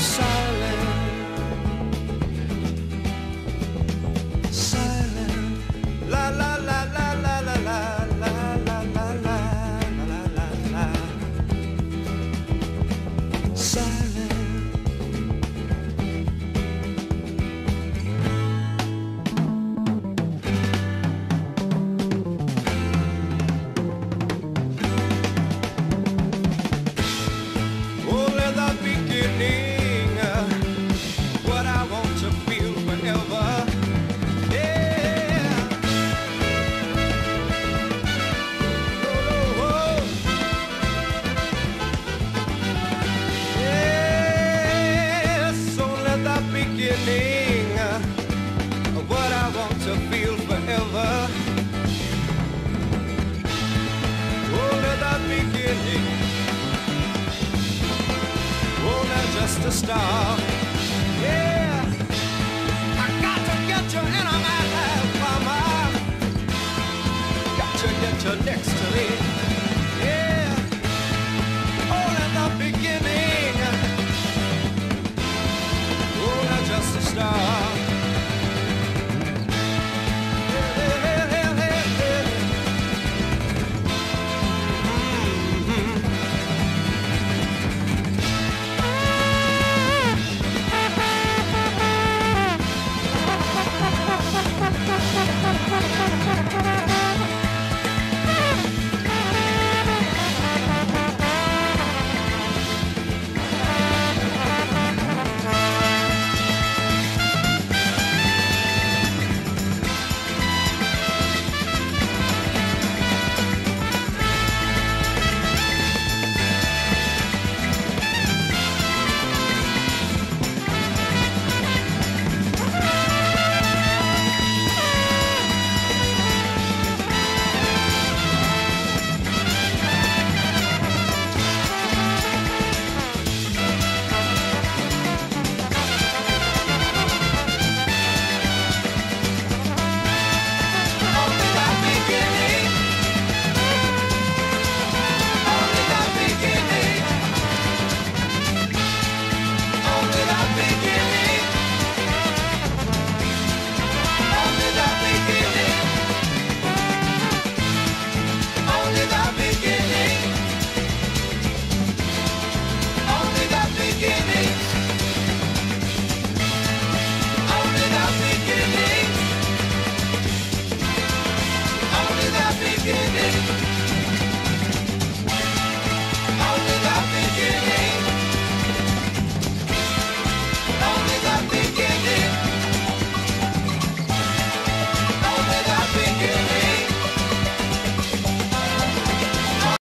sorry. A star. Yeah, I got to get you in my life, mama. Got to get you next to me.